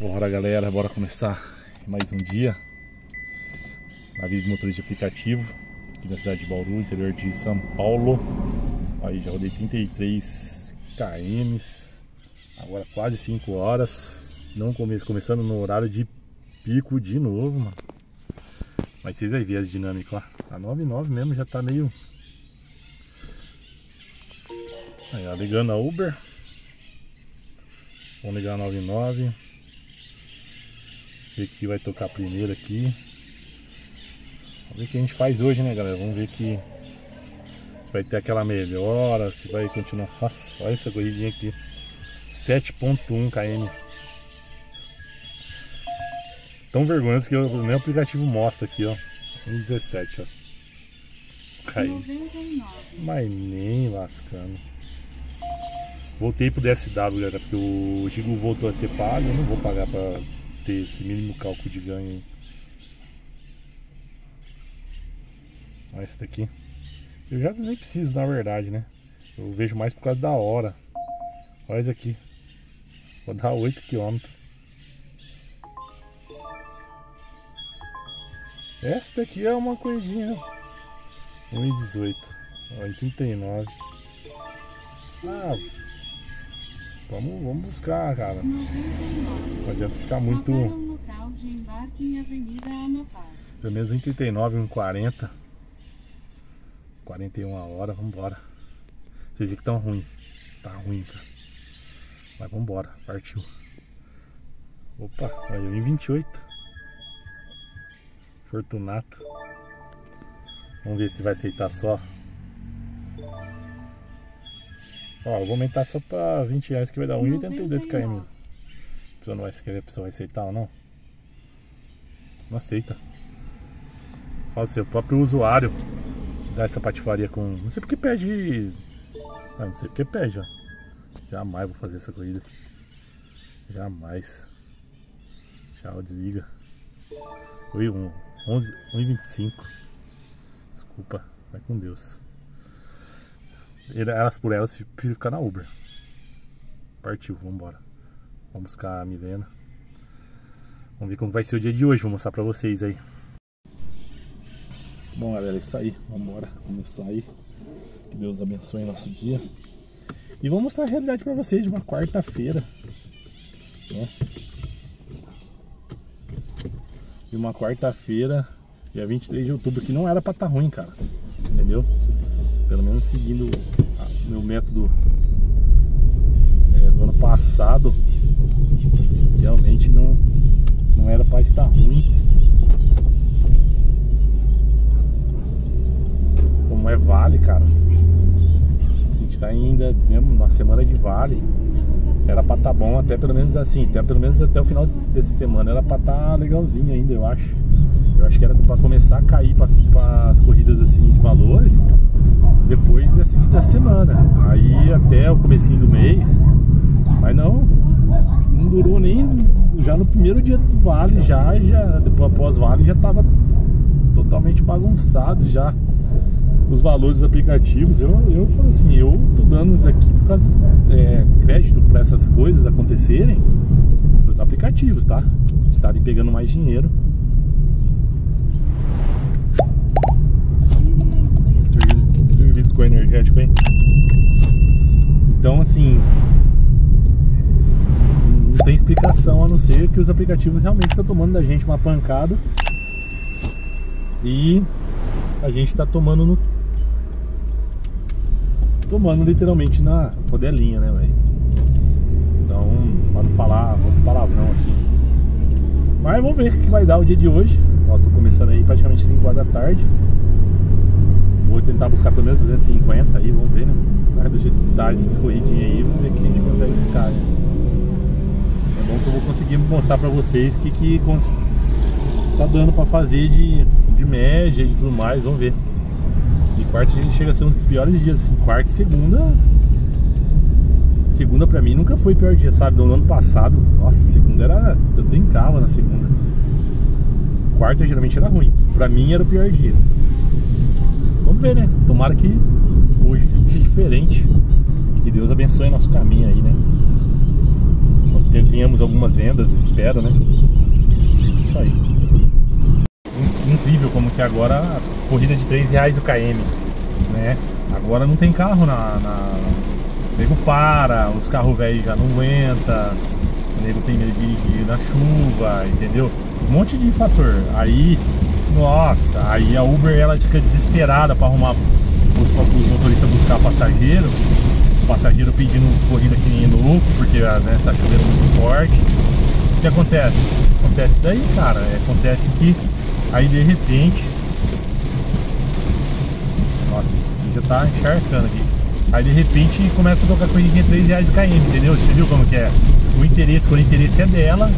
Bora galera, bora começar mais um dia na vida de motorista de aplicativo aqui na cidade de Bauru, interior de São Paulo. Aí já rodei 33 km, agora quase 5 horas, não come começando no horário de pico de novo, mano. Mas vocês aí ver as dinâmicas lá. A 99 mesmo já tá meio. Aí, ó, ligando a Uber. Vamos ligar a 99. Que vai tocar primeiro aqui. Vamos ver o que a gente faz hoje, né, galera? Vamos ver que se vai ter aquela melhora, se vai continuar. Nossa, olha essa corridinha aqui. 7.1 km. Tão vergonhoso que eu, o aplicativo mostra aqui, ó. 1,17, ó. Caiu. Mas nem lascando. Voltei pro DSW, galera, porque o Gigo voltou a ser pago. Eu não vou pagar pra ter esse mínimo cálculo de ganho aí. Olha esse daqui. Eu já nem preciso, na verdade, né? Eu vejo mais por causa da hora. Olha esse aqui. Vou dar 8 km. Essa daqui é uma coisinha. 1,18. 1,39. Ah, vamos, vamos buscar, cara. Não adianta ficar muito. Pelo menos 1,39, 1,40. 41 a hora, vambora. Vocês que tão ruim. Tá ruim, cara. Mas vambora, partiu. Opa, aí eu em 28. Fortunato. Vamos ver se vai aceitar só. Ó, eu vou aumentar só pra 20 reais que vai dar 1,82 km. A pessoa não vai escrever, a pessoa vai aceitar ou não? Não aceita. Fala assim, o próprio usuário dá essa patifaria com. Não sei porque pede. Ah, não sei porque pede, ó. Jamais vou fazer essa corrida. Jamais. Tchau, desliga. Oi, um. 11, 1,25. Desculpa, vai com Deus. Elas por elas, prefiro ficar na Uber. Partiu, vambora. Vamos buscar a Milena. Vamos ver como vai ser o dia de hoje, vou mostrar pra vocês aí. Bom, galera, é isso aí. Vambora começar aí. Que Deus abençoe nosso dia. E vou mostrar a realidade pra vocês de uma quarta-feira. Né? de uma quarta-feira, dia 23 de outubro, que não era pra estar tá ruim, cara. Entendeu? Pelo menos seguindo meu método é, do ano passado, realmente não, não era pra estar ruim. Como é vale, cara. A gente tá ainda mesmo na semana de vale era pra tá bom até pelo menos assim, até pelo menos até o final dessa semana era pra tá legalzinho ainda, eu acho. Eu acho que era pra começar a cair pra as corridas assim de valores depois dessa semana. Aí até o comecinho do mês, mas não, não durou nem já no primeiro dia do vale já, já depois após vale já tava totalmente bagunçado já os valores dos aplicativos. Eu, eu falo assim, eu tô dando isso aqui por causa é, crédito para essas coisas acontecerem os aplicativos, tá? Estarem pegando mais dinheiro. Com energético, hein? Então assim não tem explicação a não ser que os aplicativos realmente estão tomando da gente uma pancada e a gente está tomando no tomando literalmente na rodelinha, né, velho? Então, pra não falar outro palavrão aqui. Mas vamos ver o que vai dar o dia de hoje. Ó, tô começando aí praticamente 5 horas da tarde. Tentar buscar pelo menos 250 aí, vamos ver, né? Do jeito que tá essas corridinhas aí, vamos ver o que a gente consegue buscar, né? É bom que eu vou conseguir mostrar pra vocês o que, que tá dando pra fazer de, de média e tudo mais, vamos ver. E quarta chega a ser um dos piores dias, assim, quarta e segunda. Segunda pra mim nunca foi pior dia, sabe? No ano passado, nossa, segunda era. Eu brincava na segunda. Quarta geralmente era ruim. Pra mim era o pior dia. Vamos ver, né? Tomara que hoje seja diferente. E que Deus abençoe nosso caminho aí, né? tenhamos algumas vendas, espero, né? Isso aí. Incrível como que agora a corrida de 3 reais o KM, né? Agora não tem carro na, na... O nego para, os carros velhos já não aguenta, o nego tem medo de ir na chuva, entendeu? Um monte de fator. Aí, nossa, aí a Uber ela fica desesperada para arrumar os, motoristas buscar passageiro passageiro pedindo corrida que nem louco, porque né, tá chovendo muito forte. O que acontece? Acontece daí, cara. É, acontece que aí de repente. Nossa, já tá encharcando aqui. Aí de repente começa a tocar corrida em 3 reais km, entendeu? Você viu como que é? O interesse, quando o interesse é dela,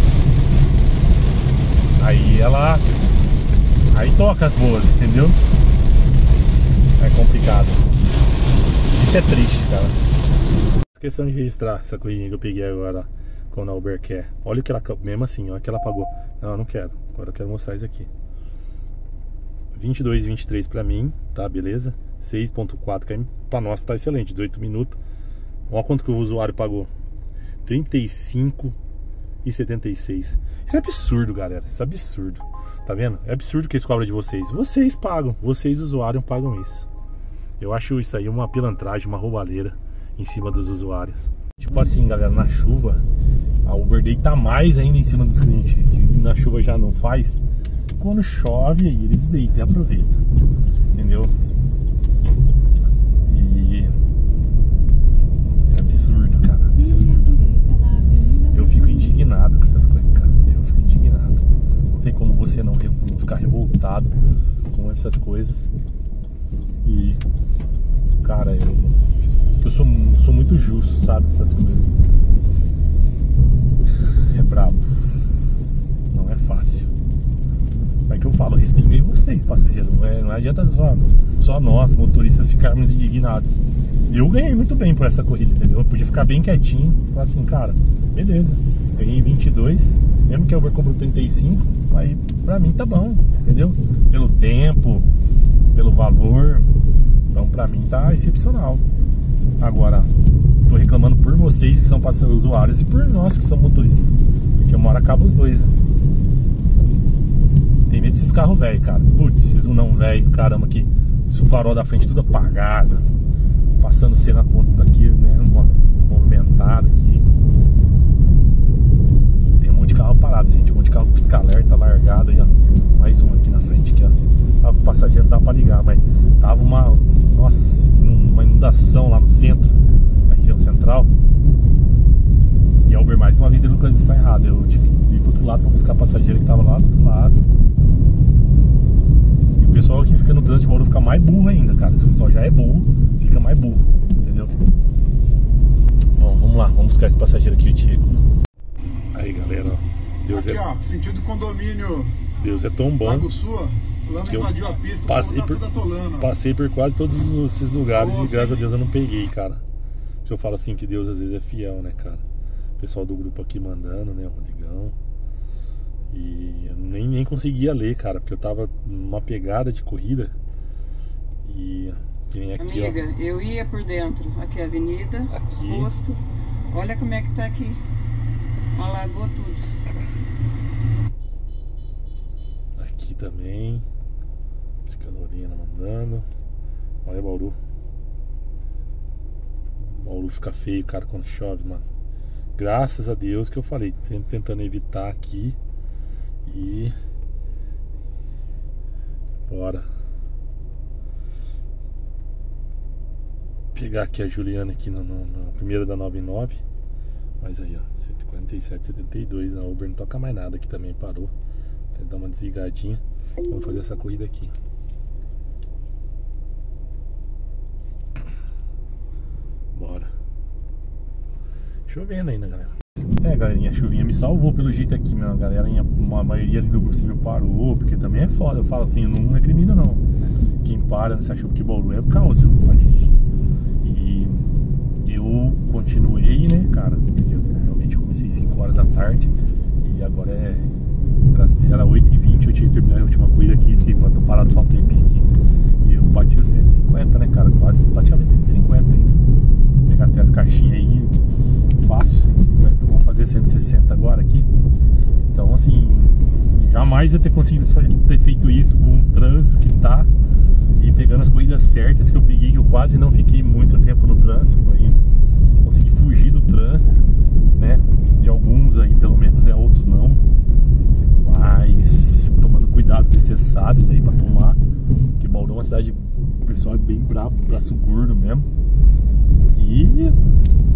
aí ela. Aí toca as boas, entendeu? É complicado. Isso é triste, cara. Questão de registrar essa corridinha que eu peguei agora com a Uber quer. Olha o que ela, mesmo assim, olha que ela pagou. Não, eu não quero. Agora eu quero mostrar isso aqui. 22 23 pra mim, tá, beleza? 6.4 km, pra nós tá excelente, 18 minutos. Olha quanto que o usuário pagou. 35 e 76. Isso é absurdo, galera. Isso é absurdo. Tá vendo? É absurdo que eles cobram de vocês. Vocês pagam. Vocês, usuários, pagam isso. Eu acho isso aí uma pilantragem, uma roubalheira em cima dos usuários. Tipo assim, galera, na chuva, a Uber deita mais ainda em cima dos clientes, na chuva já não faz. Quando chove, aí eles deitam e aproveitam, entendeu? E é absurdo, cara, absurdo. Eu fico indignado com essas coisas, cara. Eu fico indignado. Não tem como você não ficar revoltado com essas coisas. E, cara, eu eu sou, sou muito justo, sabe? Essas coisas. É brabo. Não é fácil. Mas é que eu falo, respinguei vocês, passageiros. Não, é, não adianta só, só nós, motoristas, ficarmos indignados. Eu ganhei muito bem por essa corrida, entendeu? Eu podia ficar bem quietinho, falar assim, cara, beleza, ganhei 22, mesmo que Uber cobrou 35, aí pra mim tá bom, entendeu? Pelo tempo, pelo valor, então pra mim tá excepcional. Agora, tô reclamando por vocês que são passageiros usuários e por nós que somos motoristas. Porque uma hora acaba os dois, né? Tem medo desses carros velhos, cara. Putz, esses não velho, caramba, que o farol da frente tudo apagado. Passando cena conta aqui, né? Movimentada aqui. Tem um monte de carro parado, gente. Um monte de carro pisca-alerta largado aí, ó. Mais um aqui na frente, aqui, ó. O passageiro não dá pra ligar, mas tava uma. Nossa, uma inundação lá no centro, na região central. E a Uber mais uma vez deu localização errada. Eu tive que ir pro outro lado para buscar passageiro que tava lá do outro lado. E o pessoal que fica no trânsito de Bauru fica mais burro ainda, cara. O pessoal já é burro, fica mais burro, entendeu? Bom, vamos lá, vamos buscar esse passageiro aqui, o Tico. Galera. Deus aqui, é... ó, sentido condomínio. Deus é tão bom. Lago Sul, Lama invadiu a pista, passei por, passei por quase todos esses lugares e graças a Deus eu não peguei, cara. Eu falo assim que Deus às vezes é fiel, né, cara? O pessoal do grupo aqui mandando, né, o Rodrigão. E eu nem, nem conseguia ler, cara, porque eu tava numa pegada de corrida. E quem aqui, Amiga, ó. eu ia por dentro. Aqui é a avenida, aqui. posto. Olha como é que tá aqui. Alagou tudo. Aqui também. Lorena mandando. Olha Bauru. Bauru fica feio, cara, quando chove, mano. Graças a Deus que eu falei, sempre tentando evitar aqui. E. Bora. Pegar aqui a Juliana aqui na primeira da 99. Mas aí, ó, 147, 72. A Uber não toca mais nada aqui também, parou. Até dar uma desligadinha. Vamos fazer essa corrida aqui. Bora. Chovendo ainda, galera. É, galerinha, a chuvinha me salvou pelo jeito aqui, meu. A galera, a maioria do grupo civil parou, porque também é foda. Eu falo assim, eu não recrimino não. Quem para nessa chuva que Bauru é o caos, viu? Eu continuei, né, cara? Eu realmente comecei 5 horas da tarde e agora é. Era 8h20, eu tinha que terminar a última corrida aqui, fiquei parado faz um tempinho aqui. E eu bati os 150, né, cara? Quase praticamente 150 ainda. chegar até as caixinhas aí fácil, 150. Vamos fazer 160 agora aqui. Então assim, jamais eu ter conseguido ter feito isso com o trânsito que tá e pegando as corridas certas que eu peguei, que eu quase não fiquei muito tempo no trânsito, aí consegui fugir do trânsito, né? De alguns aí, pelo menos, é outros não. Mas tomando cuidados necessários aí para tomar, que Bauru é uma cidade, o pessoal é bem brabo, braço gordo mesmo. E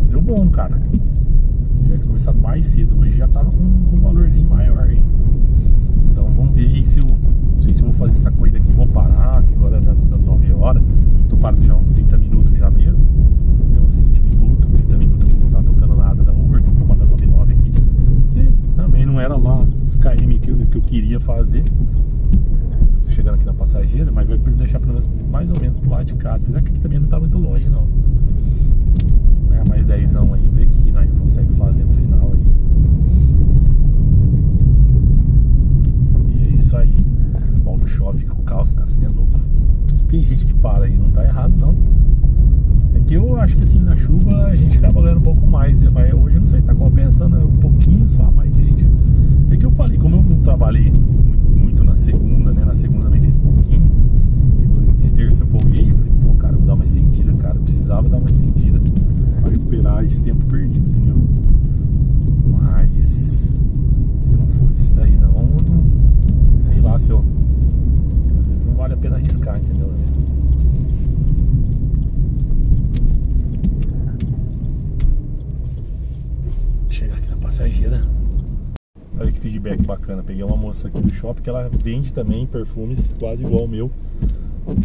deu bom, cara. Se tivesse começado mais cedo hoje já tava com, um valorzinho maior, hein? Então vamos ver aí se eu. Sei se eu vou fazer essa corrida aqui, vou parar, que agora dá, dá 9 horas. Tô parado já uns 30 minutos já mesmo. Deu uns 20 minutos, 30 minutos que não tá tocando nada da Uber, tô comandando 99 aqui. Que também não era lá os KM que eu, que eu queria fazer. Tô chegando aqui na passageira, mas vai deixar pelo menos mais ou menos pro lado de casa. Apesar que aqui também não tá muito longe não. É mais 10 aí, ver o que nós conseguimos fazer no final aí. isso aí. Shopping fica o caos, cara, você é louco. Tem gente que para aí, não tá errado não. É que eu acho que assim, na chuva a gente acaba ganhando um pouco mais. Mas hoje eu não sei se tá compensando um pouquinho só, mas gente. É que eu falei, como eu não trabalhei muito na segunda, né? Na segunda também fiz pouquinho. Terça eu folguei, eu falei, pô, cara, vou dar uma estendida, cara. precisava dar uma estendida pra recuperar esse tempo perdido, entendeu? Mas se não fosse isso aí não, não sei lá se eu. Vale a pena arriscar, entendeu? Chegar aqui na passageira. Olha que feedback bacana. Peguei uma moça aqui do shopping que ela vende também perfumes quase igual ao meu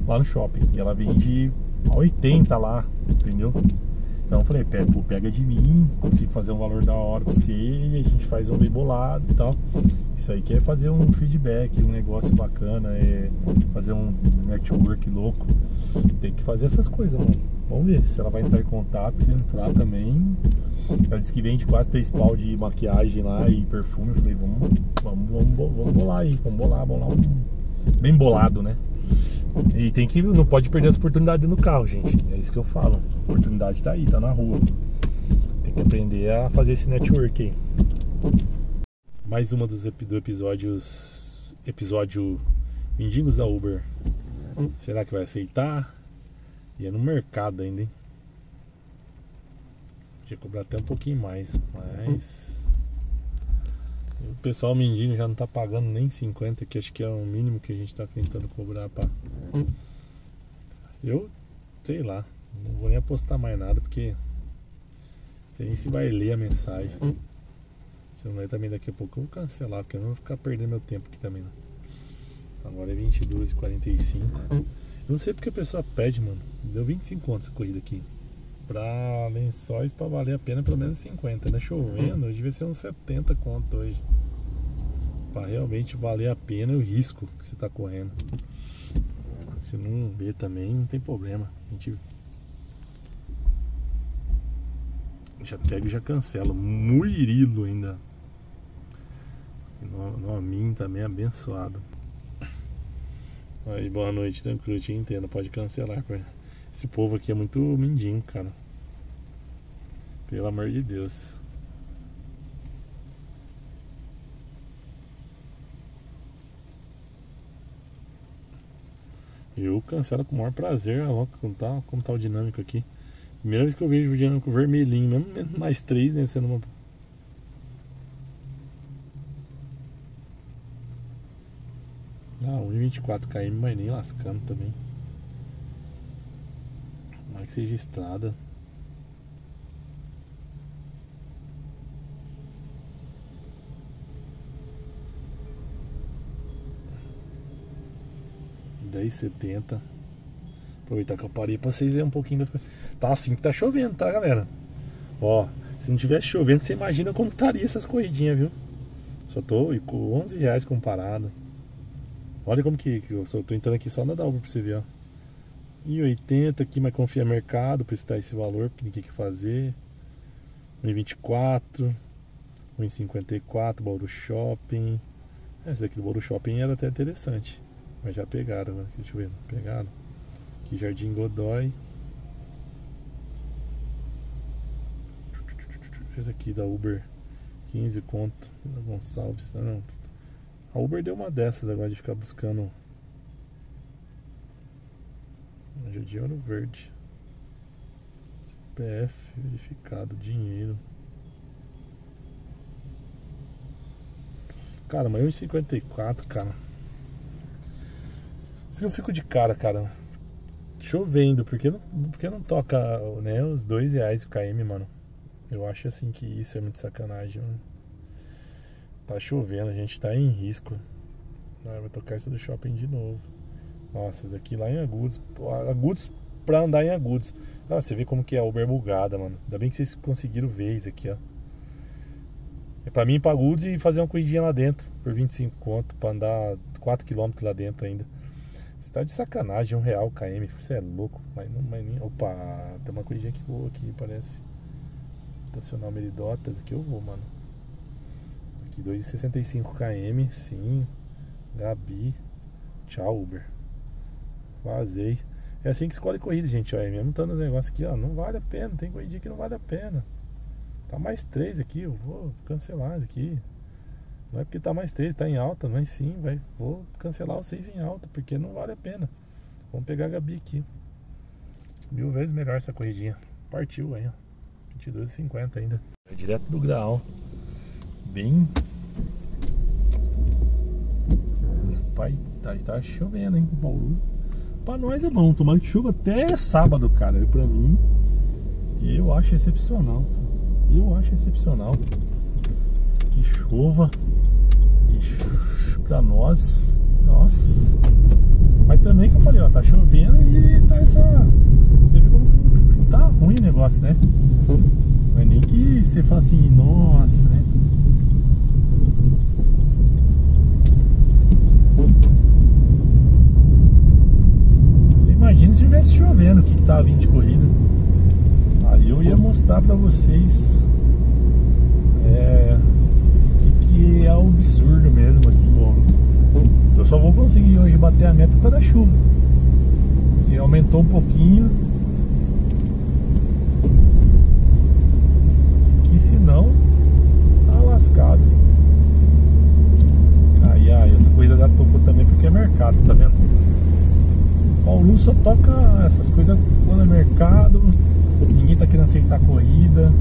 lá no shopping. E ela vende a 80 lá, entendeu? Então eu falei, pega, pega de mim, consigo fazer um valor da hora pra você e a gente faz um bem bolado e tal. Isso aí que é fazer um feedback, um negócio bacana, é fazer um network louco. Tem que fazer essas coisas, mano. Vamos ver se ela vai entrar em contato, se entrar também. Ela disse que vende quase três pau de maquiagem lá e perfume. Eu falei, vamos, vamos, vamos, vamos bolar aí, vamos bolar, bolar um bem bolado, né? E tem que. Não pode perder essa oportunidade no carro, gente. É isso que eu falo. A oportunidade tá aí, tá na rua. Tem que aprender a fazer esse network aí. Mais uma dos do episódios. Episódio Mendigos da Uber. Será que vai aceitar? E é no mercado ainda, hein? Podia cobrar até um pouquinho mais, mas. O pessoal mendigo já não tá pagando nem 50, que acho que é o mínimo que a gente tá tentando cobrar pra. Eu, sei lá, não vou nem apostar mais nada, porque. Sei nem se vai ler a mensagem. Se não ler também daqui a pouco eu vou cancelar, porque eu não vou ficar perdendo meu tempo aqui também não. Agora é 22 e 45 Eu não sei porque a pessoa pede, mano. Deu 25 contos essa corrida aqui. Pra lençóis pra valer a pena pelo menos 50, né? Chovendo, devia ser uns 70 conto hoje para realmente valer a pena o risco que você está correndo. Se não ver também, não tem problema. A gente já pega e já cancela. Murilo ainda. No, mim também abençoado. Aí, boa noite, tranquilo, te entendo. Pode cancelar. Esse povo aqui é muito mindinho, cara. Pelo amor de Deus. Eu cancelo com o maior prazer, como tá, como tá o dinâmico aqui. Primeira vez que eu vejo o dinâmico vermelhinho, mesmo mais três, né? Sendo uma. Ah, 1,24 km, mas nem lascando também. Tomara que seja estrada. 10,70. Aproveitar que eu parei pra vocês verem um pouquinho das coisas. Tá assim que tá chovendo, tá, galera? Ó, se não tivesse chovendo, você imagina como estaria essas corridinhas, viu? Só tô com 11 reais comparado. Olha como que, que eu só tô entrando aqui só na Dalva pra você ver, ó. E 80 aqui, mas confia mercado pra estar esse valor, porque ninguém quer fazer. 1,24. 1,54 Bauru Shopping. Essa daqui do Bauru Shopping era até interessante. Mas já pegaram, né? Deixa eu ver. Pegaram. Aqui Jardim Godoy. Esse aqui da Uber, 15 conto. Gonçalves. Não. A Uber deu uma dessas agora de ficar buscando. Jardim Ouro Verde. CPF verificado, dinheiro. Cara, mas 1,54, cara. Se eu fico de cara, cara. Chovendo, porque não, porque não toca né, os dois reais o KM, mano. Eu acho assim que isso é muito sacanagem, mano. Tá chovendo, a gente tá em risco. Ah, vai tocar essa do shopping de novo. Nossa, aqui lá em Agudos. Agudos pra andar em Agudos. Ah, você vê como que é a Uber bugada, mano. Ainda bem que vocês conseguiram ver isso aqui, ó. É pra mim ir pra Agudos e fazer uma corridinha lá dentro. Por 25 conto. Pra andar 4km lá dentro ainda. Você tá de sacanagem, um real KM. Você é louco. Mas não, mas nem. Opa, tem uma corridinha aqui boa aqui, parece. Estacionar Meridotas. Aqui eu vou, mano. Aqui 2,65 km. Sim. Gabi. Tchau, Uber. Vazei. É assim que escolhe corrida, gente. Olha, mesmo estando nos negócios aqui, ó. Não vale a pena. Tem corrida que não vale a pena. Tá mais três aqui. Eu vou cancelar isso aqui. Não é porque tá mais três, tá em alta, mas sim, vai, vou cancelar vocês em alta, porque não vale a pena. Vamos pegar a Gabi aqui. Mil vezes melhor essa corridinha. Partiu aí, ó. 22,50 ainda. É direto do grau. Bem. Pai, tá, tá chovendo, hein? Bauru. Pra nós é bom, tomar de chuva até sábado, cara. E pra mim, eu acho excepcional. Eu acho excepcional. Que chova. E pra nós, nossa. Mas também que eu falei, ó, tá chovendo e tá essa. Você vê como tá ruim o negócio, né? Não é nem que você fala assim, nossa, né? Você imagina se estivesse chovendo o que, que tava vindo de corrida. Aí eu ia mostrar pra vocês é, o que, que é absurdo mesmo aqui em Morro. Eu só vou conseguir hoje bater a meta causa da chuva. Que aumentou um pouquinho senão tá lascado. Aí, aí essa corrida da tocou também porque é mercado, tá vendo? Paulo só toca essas coisas quando é mercado, ninguém tá querendo aceitar corrida.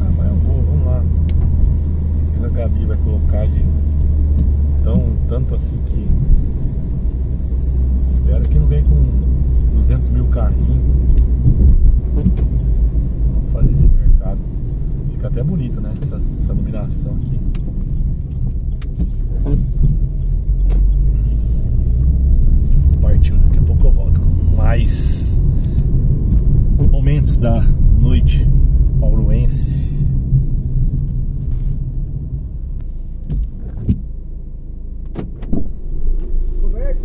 Ah, mas eu vou, vamos lá. A Gabi vai colocar de tão, tanto assim que espero que não venha com 200 mil carrinhos. Vamos fazer esse mercado. Fica até bonito, né? Essa, essa iluminação aqui. Partiu, daqui a pouco eu volto com mais da noite pauruense.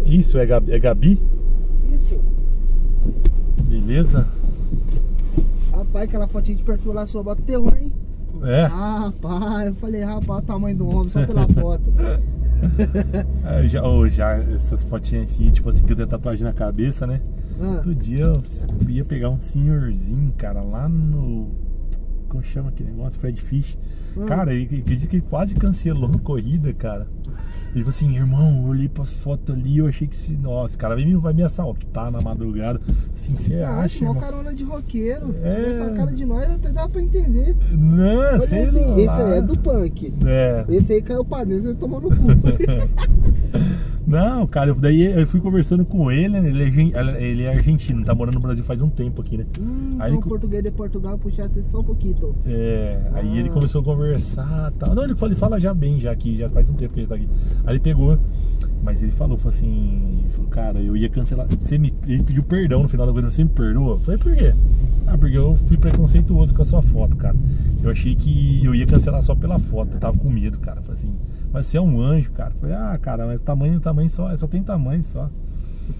Isso, é Gabi? É Gabi? Isso. Beleza? Rapaz, aquela fotinha de perfil lá sua bota terror, hein? É? Ah, rapaz, eu falei, rapaz, o tamanho do homem, só pela foto. é, já, já essas fotinhas aqui, tipo assim, que eu tenho tatuagem na cabeça, né? Ah. Outro dia eu ia pegar um senhorzinho, cara, lá no. Como chama aquele negócio? Fred Fish. Ah. Cara, ele acredita que ele quase cancelou a corrida, cara. Ele falou assim, irmão, eu olhei pra foto ali, eu achei que se. Nossa, cara vai me, vai me assaltar na madrugada. Assim, você ah, acha? Uma carona de roqueiro. É. Essa cara de nós até dá pra entender. Não, sei assim, lá. esse aí é do punk. É. Esse aí caiu pra dentro e tomou no cu. Não, cara, daí eu fui conversando com ele, né? ele é, ele é argentino, tá morando no Brasil faz um tempo aqui, né? Hum, aí então ele... português de Portugal puxasse só um pouquinho. É, aí ah. ele começou a conversar tal. Não, ele fala, ele fala já bem, já aqui, já faz um tempo que ele tá aqui. Aí ele pegou, mas ele falou, falou assim, falou, cara, eu ia cancelar. Você me, ele pediu perdão no final da coisa, você me perdoa? Eu falei, por quê? Ah, porque eu fui preconceituoso com a sua foto, cara. Eu achei que eu ia cancelar só pela foto, eu tava com medo, cara. Falei assim, mas você é um anjo, cara. Eu falei, ah, cara, mas tamanho, tamanho só, só tem tamanho só.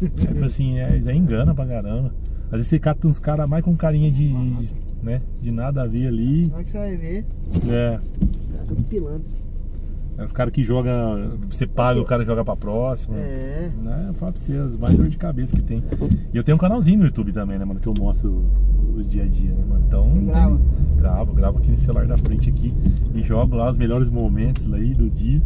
Aí eu falei assim, é, isso aí engana pra caramba. Às vezes você cata uns caras mais com carinha de, de, né, de nada a ver ali. Como é que você vai ver? É. Tá tudo pilantra. É os caras que jogam. Você paga, o cara joga pra próxima. É. Né? Eu falo pra vocês, mais dor de cabeça que tem. E eu tenho um canalzinho no YouTube também, né, mano? Que eu mostro o, dia a dia, né, mano? Então. Grava. Tem, gravo, gravo aqui no celular da frente aqui e jogo lá os melhores momentos aí do dia.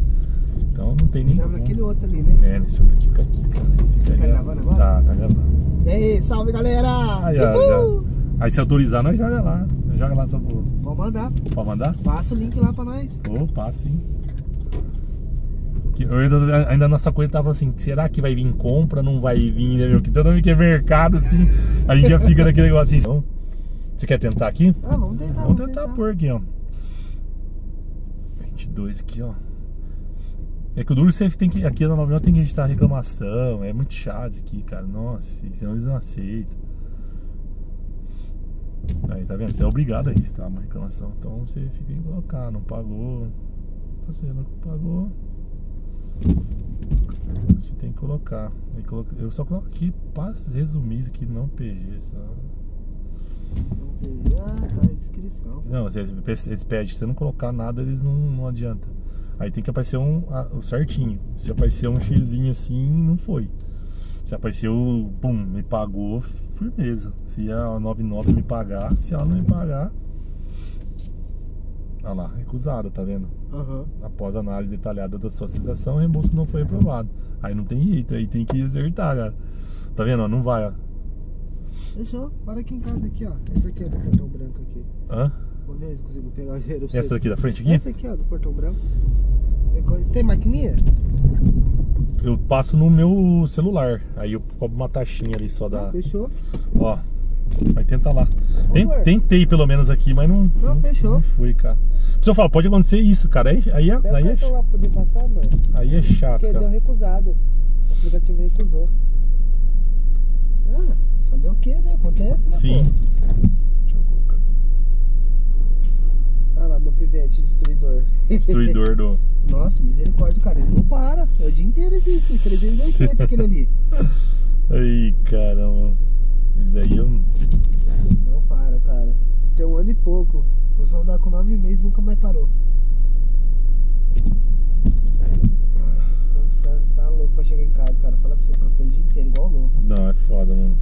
Então não tem nem. Grava naquele outro ali, né? É, nesse outro aqui fica aqui, cara. Aí Fica Tá aí, gravando agora? Tá, tá gravando. E aí, salve galera! Aí, ó, já- aí se autorizar, nós joga lá. Joga lá só pro, Vamos mandar. pra mandar? Passa o link lá pra nós. Opa, sim. Eu ainda, nossa coisa tava assim, será que vai vir compra? Não vai vir, né, meu? Que todo mundo que é mercado, assim. A gente já fica naquele negócio assim. Então, você quer tentar aqui? Ah, vamos tentar. Vamos tentar pôr aqui, ó. 22 aqui, ó. É que o duro você tem que. Aqui na 99 tem que registrar reclamação. É muito chato aqui, cara. Nossa, senão eles não aceitam. Aí, tá vendo? Você é obrigado a registrar uma reclamação. Então você tem que colocar, não pagou. Você não pagou. Você tem que colocar. Eu só coloco aqui para resumir aqui, não PG. Só. Ah, tá, descrição. Não, eles eles pedem, se você não colocar nada, eles não, não adianta. Aí tem que aparecer um, a- o certinho. Se aparecer um xizinho assim, não foi. Se apareceu, pum, me pagou, firmeza. Se a 99 me pagar, se ela não me pagar. Olha lá, recusada, tá vendo? Aham. Após análise detalhada da socialização, o reembolso não foi aprovado. Aí não tem jeito, aí tem que acertar, cara. Tá vendo? ó? Não vai, ó. Fechou. Para aqui em casa aqui, ó. Essa aqui é do portão branco aqui. Hã? Vou ver se consigo pegar o dinheiro pra Essa daqui da frente aqui? Essa aqui, ó, do portão branco. Tem maquininha? Eu passo no meu celular. Aí eu cobro uma taxinha ali só da. Ah, fechou. Ó, vai tentar lá. Tentei pelo menos aqui, mas não. Não, fechou. Não fui, cara. Eu falar, pode acontecer isso, cara. Aí, aí, é, aí, é, lá poder passar, mano. aí é chato, Porque deu cara. recusado. O aplicativo recusou. Ah, fazer o que, né? Acontece, né? Sim. Pô? Deixa eu colocar aqui. Olha lá, meu pivete destruidor. Destruidor do. Nossa, misericórdia, cara. Ele não para. É o dia inteiro esse, esse 380 aquele ali. Aí, caramba. Isso aí eu. Não para, cara. Tem um ano e pouco. Começou a andar com nove meses nunca mais parou. Nossa, você tá louco pra chegar em casa, cara. Fala pra você trampei o dia inteiro, igual louco. Não, é foda, mano.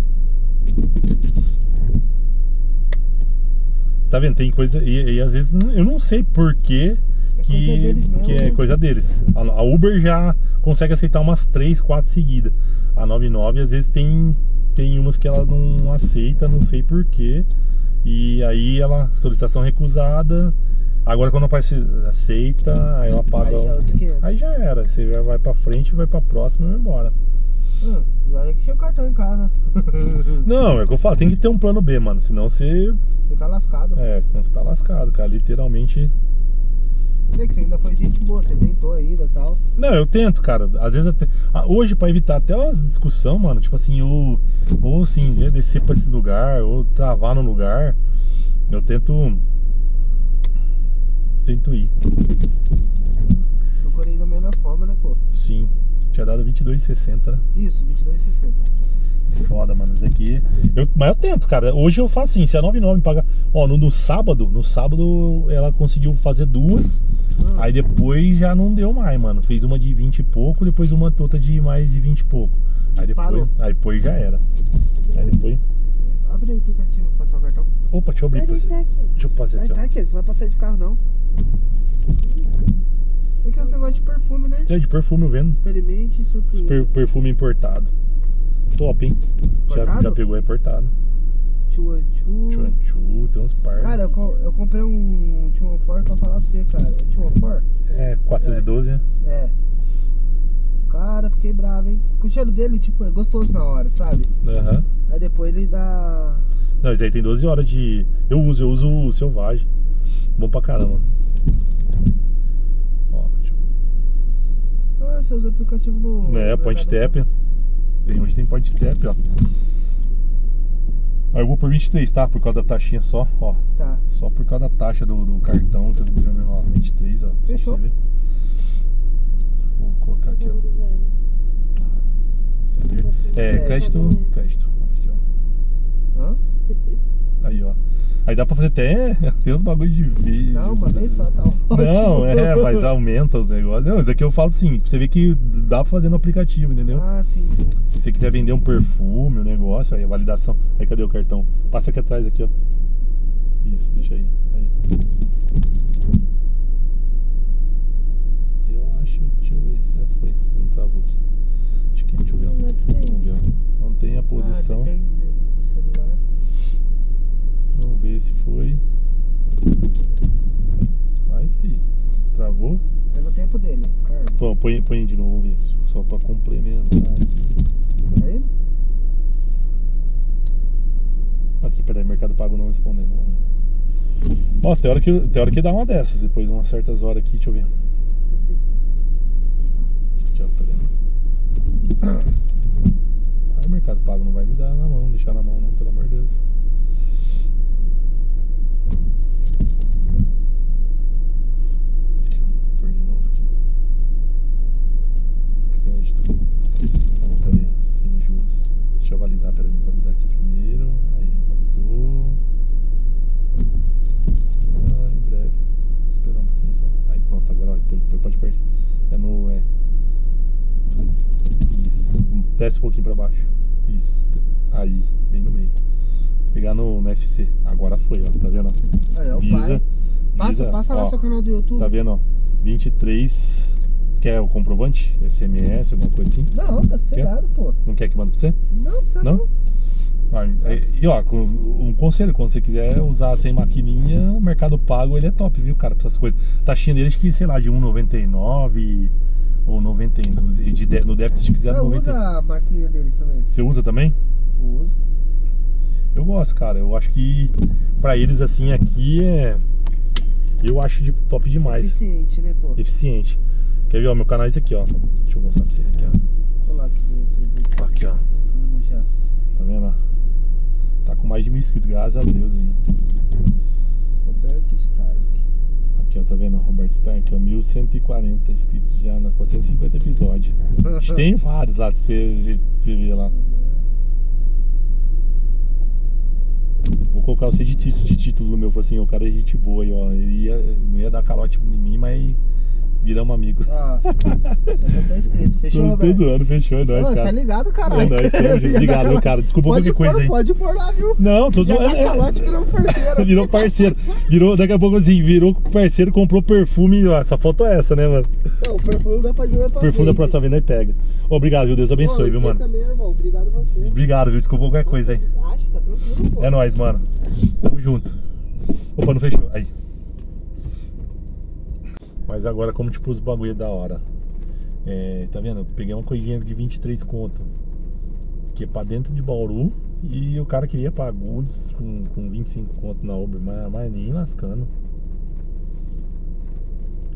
Tá vendo? Tem coisa. E, e às vezes eu não sei por que. É Que, coisa deles mesmo, que é né? coisa deles. A, a Uber já consegue aceitar umas 3, 4 seguidas. A 99 às vezes tem, tem umas que ela não aceita, não sei por quê. E aí ela, solicitação recusada. Agora quando aparece aceita, aí ela paga. Aí já é outros 500. Aí já era, você já vai pra frente, vai pra próxima e vai embora. Hum, é que tinha o cartão em casa. Não, é o que eu falo, tem que ter um plano B, mano. Senão você. Você tá lascado. É, senão você tá lascado, cara. Literalmente. Vê que você ainda foi gente boa, você tentou ainda e tal. Não, eu tento, cara. Às vezes até. ah, Hoje, pra evitar até umas discussão, mano, tipo assim, ou, ou assim, descer pra esses lugares, ou travar no lugar, eu tento. Tento ir. Procurei da melhor forma, né, pô? Sim. Tinha dado 22,60, né? Isso, 22,60. Foda, mano. Isso aqui. Eu, mas eu tento, cara. Hoje eu faço assim, se a 99 me pagar. Ó, no, no sábado, no sábado ela conseguiu fazer duas. Hum. Aí depois já não deu mais, mano. Fez uma de 20 e pouco, depois uma outra de mais de 20 e pouco. Aí depois, Parou. aí depois já era. Aí depois. Abre aí o aplicativo pra passar o cartão. Opa, deixa eu abrir pra você. Deixa eu passar Aí aqui, tá ó. aqui, você vai passar de carro não. Tem que é os negócios de perfume, né? É de perfume eu vendo. Experimente e surpreenda. Per- perfume importado. Top, hein? Já, já pegou é importado. Chuan chu. Chuanchu, tem uns par. Cara, eu, co- eu comprei um Chuan For que eu vou falar pra você, cara. É Chuan For? É, 412, né? É. Cara, fiquei bravo, hein? Com o cheiro dele, tipo, é gostoso na hora, sabe? Aham. Aí depois ele dá. Não, esse aí tem 12 horas de. Eu uso, eu uso o selvagem. Bom pra caramba. Ó, deixa eu... Ah, você usa o aplicativo no. É, no point tap. Tem onde tem point tap, ó. Aí eu vou por 23, tá? Por causa da taxinha só, ó. Tá. Só por causa da taxa do, do cartão, tá vendo? Ó, 23, ó. Só pra Fechou. você ver. Vou colocar aqui, ó. Você vê. É, crédito, crédito. Aqui, ó. Hã? Aí, ó. Aí dá pra fazer até. Tem uns bagulho de vídeo. Não, uma vez só, tá ótimo. Não, é, mas aumenta os negócios. Não, isso aqui eu falo sim, você ver que dá pra fazer no aplicativo, entendeu? Ah, sim, sim. Se você quiser vender um perfume, um negócio, aí a validação. Aí cadê o cartão? Passa aqui atrás aqui, ó. Isso, deixa aí. aí. Eu acho, deixa eu ver se já foi, se não travou aqui. Acho que deixa eu ver. Não, depende. Vamos ver. ó. Mantém a posição. Ah, depende do celular. Vamos ver se foi. Vai, fi. Travou? Pelo tempo dele. Pô, põe, põe de novo, vamos ver. Só pra complementar. Tá indo? Aqui, peraí, Mercado Pago não respondendo. Nossa, tem hora, que, tem hora que dá uma dessas, depois umas certas horas aqui, deixa eu ver. Aqui, ó, peraí. Ai, Mercado Pago não vai me dar na mão, deixar na mão não, pelo amor de Deus. Aqui, ó, pôr de novo aqui. Crédito. Vamos, peraí, sem juros. Deixa eu validar, peraí, validar aqui primeiro. Aí, validou. Ah, em breve. Vou esperar um pouquinho só. Aí, pronto, agora ó, pode, pode, pode pôr. É no. É. Isso. Desce um pouquinho pra baixo. Isso. Aí, bem no meio. Pegar no, no FC. Agora foi, ó. Tá vendo? ó? Aí, é o pai. Passa, Visa, passa lá ó, seu canal do YouTube. Tá vendo, ó? 23. Quer o comprovante? SMS, alguma coisa assim? Não, tá sossegado, pô. Não quer que manda pra você? Não, precisa Não? não. Ah, E, e, ó, um conselho, quando você quiser usar sem maquininha, o Mercado Pago ele é top, viu, cara, pra essas coisas. Taxinha dele, acho que, sei lá, de 1,99 ou 99, e de, de- no débito, que quiser Eu 90. uso a maquininha deles também. Você usa também? Uso. Eu gosto, cara. Eu acho que pra eles, assim, aqui é. Eu acho de top demais. Eficiente, né, pô? Eficiente. Quer ver, ó, meu canal é esse aqui, ó. Deixa eu mostrar pra vocês aqui, ó. Coloca aqui no YouTube. Aqui, ó. Tá vendo? ó? Tá com mais de mil inscritos, graças a Deus aí. Roberto Stark. Aqui, ó, tá vendo? ó, Roberto Stark, ó, 1140 inscritos já, na 450 episódios. A gente tem vários lá, se você, você ver lá. Vou colocar você de título, de título no meu, falei assim, o cara é gente boa aí, ó. Ele ia, não ia dar calote em mim, mas viramos amigos. Ah, já tá até escrito. Fechou, Roberto? zoando, fechou, é nóis, Ô, cara. Tá ligado, caralho? É nóis, tamo junto. Obrigado, meu cara. Desculpa pode qualquer coisa pôr, aí. Pode pôr lá, viu? Não, tô zoando. dá é. calote virou parceiro. Virou parceiro. Virou, daqui a pouco assim, virou parceiro, comprou perfume. Ó, só faltou essa, né, mano? Não, o perfume não é pra é pra Perfume da próxima vez nós pega. Obrigado, viu? Deus abençoe, Ô, viu, mano? também, irmão. Obrigado a você. Obrigado, viu? Desculpa qualquer coisa aí. Acho, fica tranquilo, pô. É nóis, mano. Tamo junto. Opa, não fechou. Aí. Mas agora, como tipo, os bagulho é da hora. É, tá vendo? Peguei uma coisinha de 23 conto. Que é pra dentro de Bauru. E o cara queria pra Goods com, com 25 conto na Uber. Mas, mas nem lascando.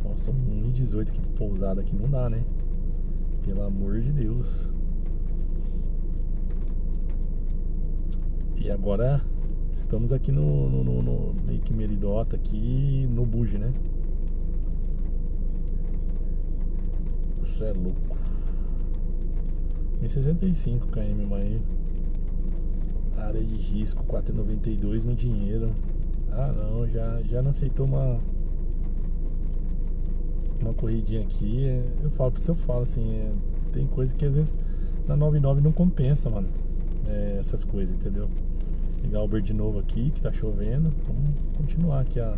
Nossa, 1,18 que pousada aqui não dá, né? Pelo amor de Deus. E agora estamos aqui no, no, no, no Lake Meridota aqui no Buge, né? É louco. 1065 km, mas área de risco 4,92 no dinheiro. Ah não, já, já não aceitou uma uma corridinha aqui. é, Eu falo pra você, eu falo assim, é, tem coisa que às vezes na 99 não compensa, mano. É, essas coisas, entendeu? Ligar o Uber de novo aqui, que tá chovendo. Vamos continuar aqui a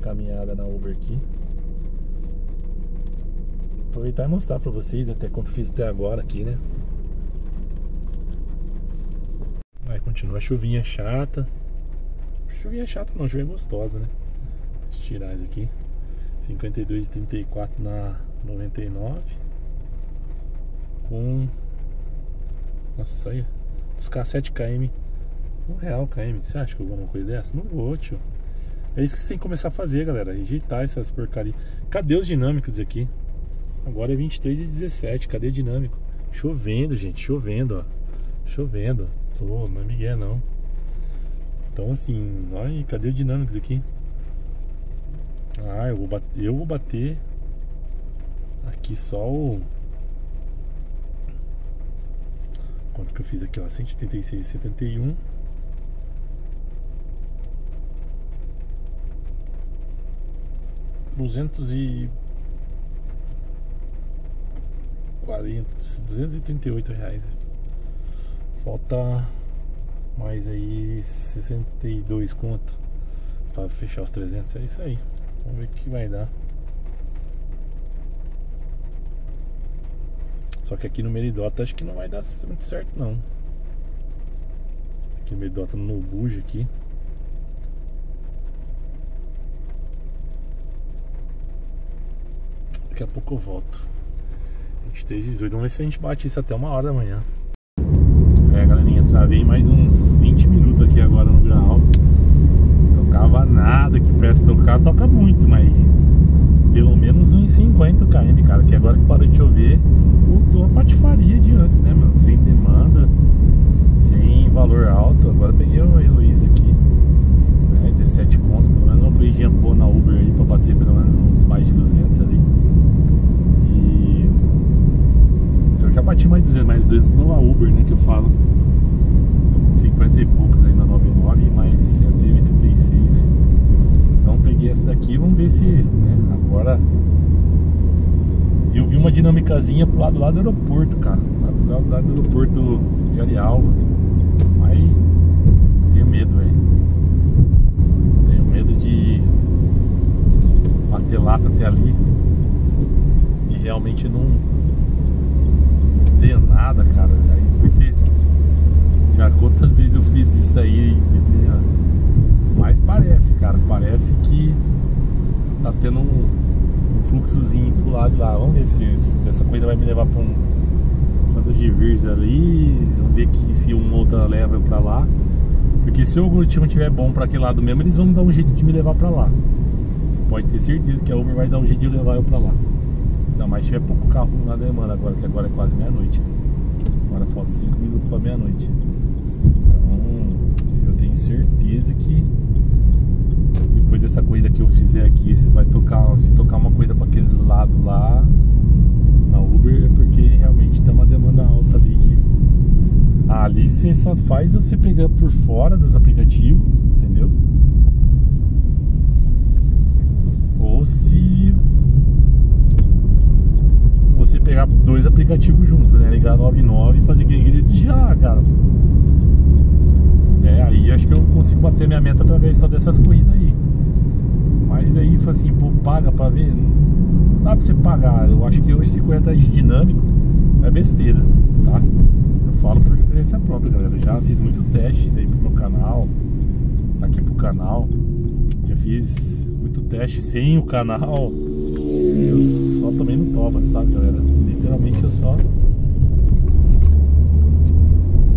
caminhada na Uber aqui. Aproveitar e mostrar pra vocês até quanto fiz até agora aqui, né? Aí continua a chuvinha chata. Chuvinha chata não, chuvinha gostosa, né? Deixa eu tirar isso aqui. 52,34 na 99. Com. Nossa, aí. Buscar 7 km. Um real km. Você acha que eu vou uma coisa dessa? Não vou, tio. É isso que você tem que começar a fazer, galera. Rejeitar essas porcarias. Cadê os dinâmicos aqui? Agora é 23 e 17, cadê dinâmico? Chovendo, gente, chovendo, ó. Chovendo. Tô, não é Miguel não. Então assim, ai, cadê o dinâmicos aqui? Ah, eu vou bater, eu vou bater aqui só o quanto que eu fiz aqui, ó, 186,71. Duzentos e 40, 238 reais. Falta mais aí 62 conto para fechar os 300. É isso aí. Vamos ver o que vai dar. Só que aqui no Meridota acho que não vai dar muito certo não. Aqui no Meridota no Buja aqui. Daqui a pouco eu volto. 23 18 Vamos ver se a gente bate isso até uma hora da manhã. É, galerinha, travei mais uns 20 minutos aqui agora no grau. Tocava nada que presta tocar, toca muito, mas pelo menos uns 50 km, cara. Que agora que parou de chover, voltou a patifaria de antes, né, mano? Sem demanda, sem valor alto. Agora peguei o Heloísa aqui, né? 17 contos, pelo menos uma corridinha boa na Uber aí pra bater pelo menos uns mais de 200 ali. Já bati mais 200, mais 200 não a Uber, né, que eu falo. Tô com 50 e poucos aí na 99 e mais 186 aí. Então peguei essa daqui, vamos ver se, né, agora... Eu vi uma dinâmicazinha pro lado, lado do aeroporto, cara. Pro lado, lado do aeroporto de Arialva. Mas tenho medo, velho. Tenho medo de bater lata até ali e realmente não ter nada, cara. Aí você. Já quantas vezes eu fiz isso aí. Mas parece, cara. Parece que tá tendo um, fluxozinho pro lado de lá. Vamos ver se, se essa corrida vai me levar pra um Santo de Virs ali. Vamos ver que se uma outra leva eu pra lá. Porque se o algoritmo tiver bom pra aquele lado mesmo, eles vão dar um jeito de me levar pra lá. Você pode ter certeza que a Uber vai dar um jeito de levar eu pra lá. Mais se tiver pouco carro na demanda agora, que agora é quase meia-noite. Agora falta 5 minutos para meia-noite. Então, eu tenho certeza que depois dessa corrida que eu fizer aqui, se vai tocar, se tocar uma corrida para aqueles lados lá na Uber, é porque realmente tem uma demanda alta ali de ah, ali você só faz você pegar por fora dos aplicativos, entendeu? Ou se pegar dois aplicativos juntos, né? Ligar 99 e fazer aquele já, cara. É, aí acho que eu consigo bater minha meta através só dessas corridas aí. Mas aí, assim, pô, paga pra ver. Não dá pra você pagar. Eu acho que hoje se correr atrás de dinâmico é besteira, tá? Eu falo por experiência própria, galera. Já fiz muito testes aí pro meu canal, aqui pro canal. Já fiz muito teste sem o canal eu só tomei no toba, sabe, galera? Literalmente eu só.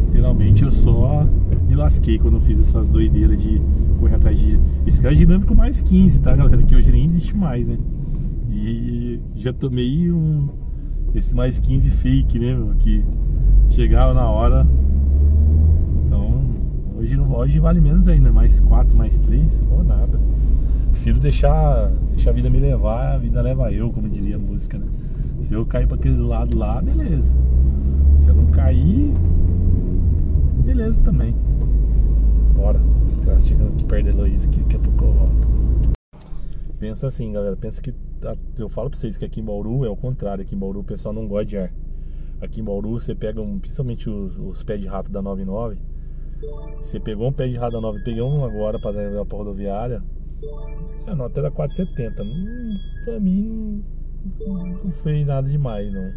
Literalmente eu só me lasquei quando eu fiz essas doideiras de correr atrás de. Esse cara é dinâmico mais 15, tá, galera? Que hoje nem existe mais, né? E já tomei um. Esse mais 15 fake, né, meu? Que chegava na hora. Então, hoje, hoje vale menos ainda, mais 4, mais 3, ou nada prefiro deixar, deixar a vida me levar, a vida leva eu, como diria a música, né? Se eu cair para aqueles lados lá, beleza. Se eu não cair, beleza também. Bora, os caras chegando aqui perto da Heloísa, que daqui a pouco eu volto. Pensa assim, galera, pensa que eu falo pra vocês que aqui em Bauru é o contrário, aqui em Bauru o pessoal não gosta de ar. Aqui em Bauru você pega um, principalmente os, os pés de rato da 99. Você pegou um pé de rato da 9, pegou um agora para levar pra rodoviária, a nota era 4,70. Não, pra mim não, não fez nada demais, não.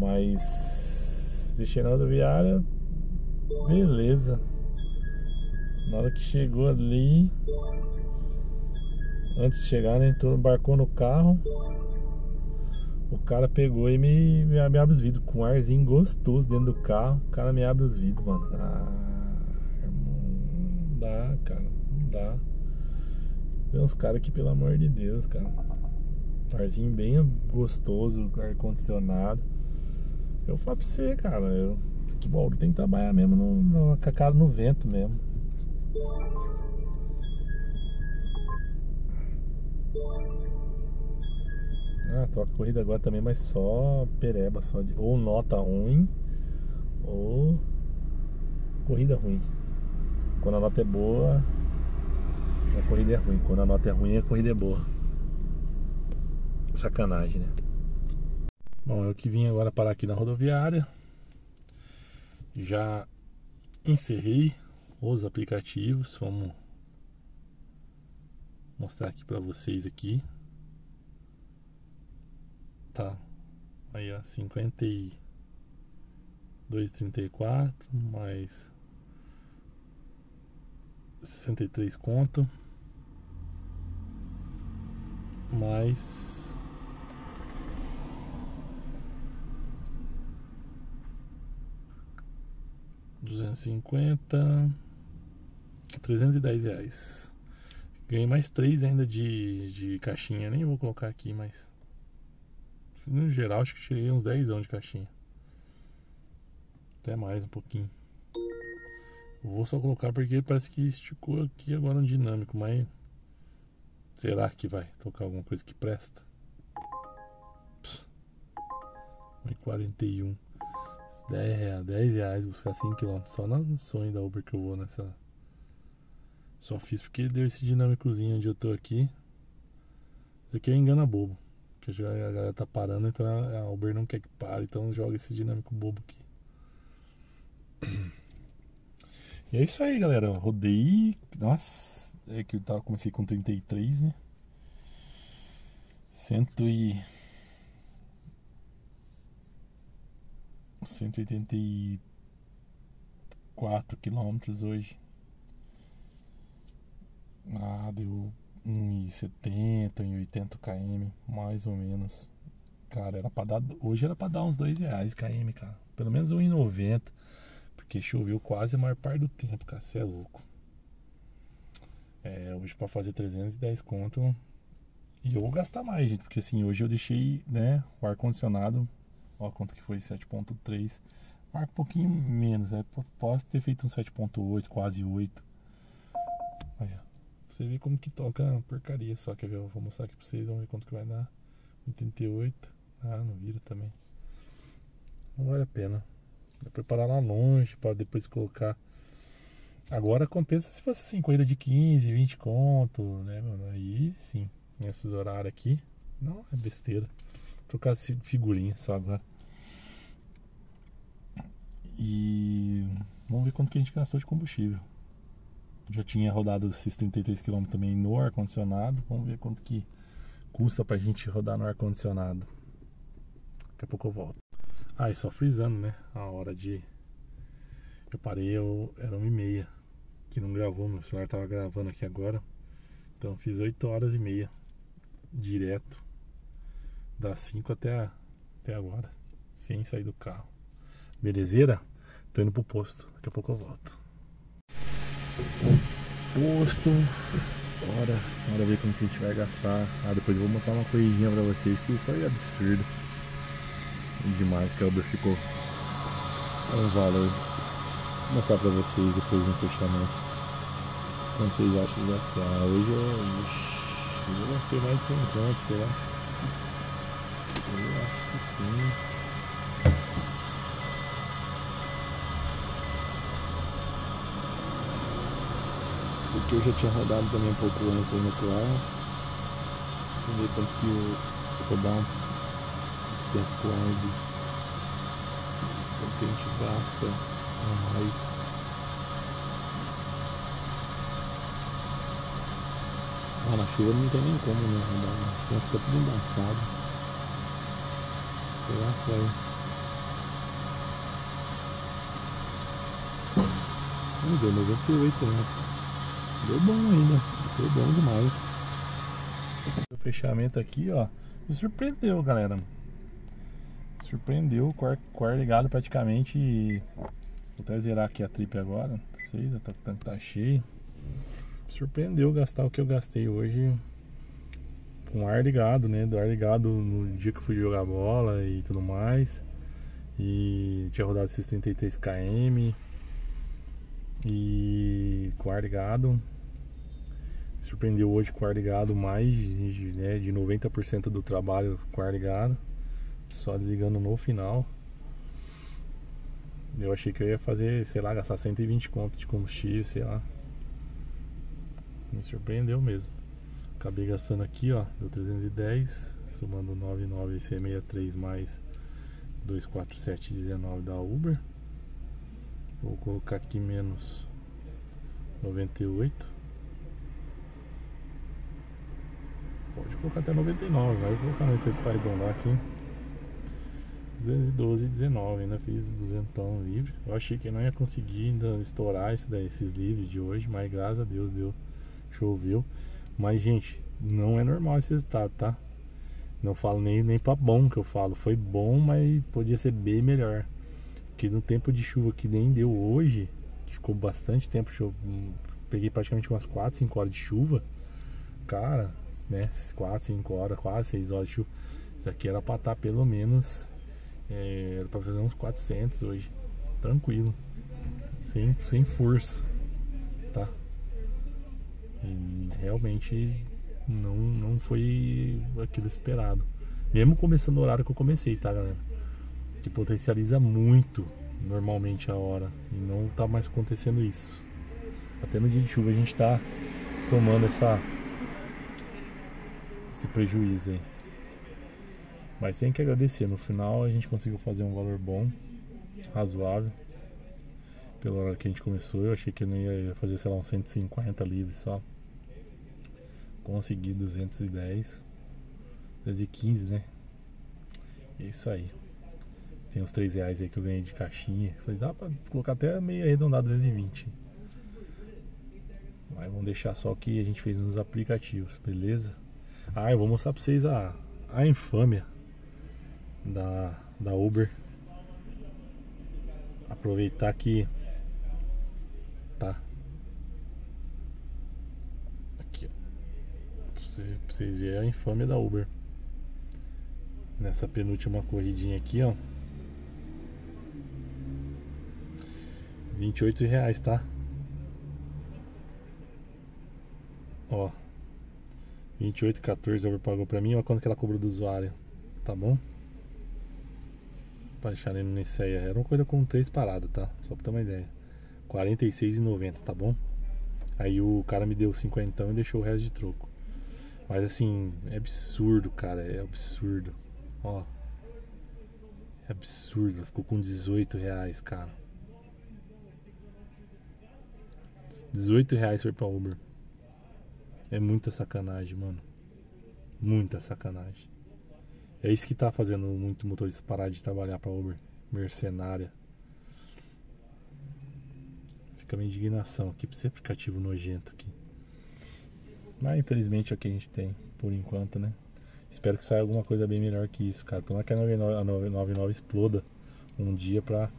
Mas deixei na rodoviária, beleza. Na hora que chegou ali, antes de chegar, né, entrou, embarcou no carro. O cara pegou e me, me, me abre os vidros com um arzinho gostoso dentro do carro. O cara me abre os vidros, mano. Ah, não dá, cara, não dá. Tem uns caras que, pelo amor de Deus, cara. Arzinho bem gostoso, ar-condicionado. Eu falo pra você, cara. Eu, que bom, tem que trabalhar mesmo no, no, com a cara no vento mesmo. Ah, tô a corrida agora também, mas só pereba, só de, ou nota ruim ou corrida ruim. Quando a nota é boa, a corrida é ruim. Quando a nota é ruim, a corrida é boa. Sacanagem, né? Bom, eu que vim agora parar aqui na rodoviária. Já encerrei os aplicativos. Vamos mostrar aqui para vocês aqui. Tá. Aí, ó, 52,34 mais 63 conto mais duzentos e cinquenta trezentos e dez reais. Ganhei mais três ainda de, de caixinha. Nem vou colocar aqui mas no geral acho que tirei uns 10 de caixinha. Até mais um pouquinho. Vou só colocar porque parece que esticou aqui agora no dinâmico, mas será que vai tocar alguma coisa que presta? 41 10 reais, 10 reais buscar 5 km só no sonho da Uber que eu vou nessa só fiz porque deu esse dinâmicozinho onde eu tô aqui isso aqui é engana bobo que já a galera tá parando então a Uber não quer que pare então joga esse dinâmico bobo aqui E é isso aí, galera. Rodei. Nossa, é que eu tava, comecei com 33, né? Cento e. 184 quilômetros hoje. Ah, deu 1,70, 1,80 km, mais ou menos. Cara, era pra dar. Hoje era pra dar uns 2 reais km, cara. Pelo menos 1,90. Porque choveu quase a maior parte do tempo, cara. Você é louco. É, hoje para fazer 310 conto. E eu vou gastar mais, gente. Porque assim, hoje eu deixei, né, o ar-condicionado. Ó, quanto que foi? 7.3. Marca um pouquinho menos, né? Pode ter feito um 7.8, quase 8. Olha, você vê como que toca porcaria. Só que eu vou mostrar aqui pra vocês. Vamos ver quanto que vai dar. 88. Ah, não vira também. Não vale a pena. Dá preparar lá longe para depois colocar. Agora compensa se fosse assim, corrida de 15, 20 conto, né, mano? Aí sim, nesses horários aqui. Não, é besteira. Trocar figurinha só agora. E vamos ver quanto que a gente gastou de combustível. Já tinha rodado esses 33 km também no ar condicionado. Vamos ver quanto que custa pra gente rodar no ar condicionado. Daqui a pouco eu volto. Ah, e só frisando, né? A hora de. Eu parei, eu... era uma e meia. Que não gravou, meu celular tava gravando aqui agora. Então fiz 8 horas e meia. Direto. Das 5 até, até agora. Sem sair do carro. Belezeira? Tô indo pro posto. Daqui a pouco eu volto. Posto. Bora. Bora ver como que a gente vai gastar. Ah, depois eu vou mostrar uma corridinha pra vocês que foi absurdo demais que a Uber ficou um valor. Vou mostrar pra vocês depois no fechamento. Quanto vocês acham que gastar? Hoje eu, hoje eu gastei mais de 100 conto, sei lá. Eu acho que sim. Porque eu já tinha rodado também um pouco antes aí no carro. Vamos ver quanto que eu rodar um templado porque a gente gasta a mais ah, na chuva não tem nem como né na chuva fica tudo embaçado será que vai Vamos ver, 98 né? Deu bom ainda, deu bom demais. O fechamento aqui, ó, me surpreendeu, galera surpreendeu, o ar ligado praticamente. Vou até zerar aqui a trip agora vocês, o tanque tá cheio. Surpreendeu gastar o que eu gastei hoje com ar ligado, né? Do ar ligado no dia que eu fui jogar bola e tudo mais. E tinha rodado esses 33 km e com ar ligado. surpreendeu hoje com ar ligado mais né, de 90% do trabalho com ar ligado. Só desligando no final. Eu achei que eu ia fazer, sei lá, gastar 120 conto de combustível, sei lá. Me surpreendeu mesmo. Acabei gastando aqui, ó, deu 310, somando 99 C63 mais 24719 da Uber. Vou colocar aqui menos 98. Pode colocar até 99, vai colocar 98 para arredondar aqui. 212 19, ainda fiz 200 livre. Eu achei que não ia conseguir ainda estourar esse daí, esses livros de hoje, mas graças a Deus deu, choveu. Mas gente, não é normal esse resultado, tá? Não falo nem, nem pra bom que eu falo. Foi bom, mas podia ser bem melhor. Porque no tempo de chuva que nem deu hoje, que ficou bastante tempo, peguei praticamente umas 4, 5 horas de chuva. Cara, né? 4, 5 horas, quase 6 horas de chuva. Isso aqui era pra estar tá pelo menos. É, era pra fazer uns 400 hoje. Tranquilo. Sem, sem força. Tá? E realmente não, não foi aquilo esperado. Mesmo começando o horário que eu comecei, tá, galera? Que potencializa muito normalmente a hora. E não tá mais acontecendo isso. Até no dia de chuva a gente tá tomando essa esse prejuízo aí. Mas tem que agradecer. No final a gente conseguiu fazer um valor bom, razoável. Pela hora que a gente começou, eu achei que eu não ia fazer, sei lá, uns 150 livres só. Consegui 210. 215, né? É isso aí. Tem uns 3 reais aí que eu ganhei de caixinha. Falei, dá pra colocar até meio arredondado 220. Mas vamos deixar só o que a gente fez nos aplicativos, beleza? Ah, eu vou mostrar pra vocês a, a infâmia da, da Uber. Aproveitar que tá aqui, ó. Pra vocês verem a infâmia da Uber. Nessa penúltima corridinha aqui, ó. 28 reais, tá? Ó. 28,14 a Uber pagou pra mim. Olha quanto que ela cobrou do usuário. Tá bom? Pra deixar nesse aí. Era uma coisa com três paradas, tá? Só pra ter uma ideia. 46,90, tá bom? Aí o cara me deu 50 e deixou o resto de troco. Mas assim, é absurdo, cara. É absurdo. Ó. É absurdo. Ficou com 18 reais, cara. 18 reais foi pra Uber. É muita sacanagem, mano. Muita sacanagem. É isso que tá fazendo muito motorista parar de trabalhar pra Uber. Mercenária. Fica minha indignação aqui pra esse aplicativo nojento aqui. Mas infelizmente é o que a gente tem por enquanto, né? Espero que saia alguma coisa bem melhor que isso, cara. Tomara que a 99, a 99 exploda um dia pra,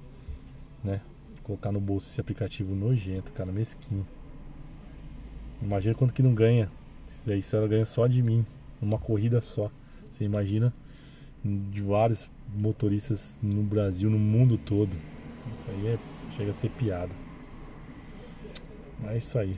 né, colocar no bolso esse aplicativo nojento, cara, mesquinho. Imagina quanto que não ganha. Isso ela ganha só de mim, numa corrida só. Você imagina de vários motoristas no Brasil, no mundo todo. Isso aí é, chega a ser piada. Mas é isso aí.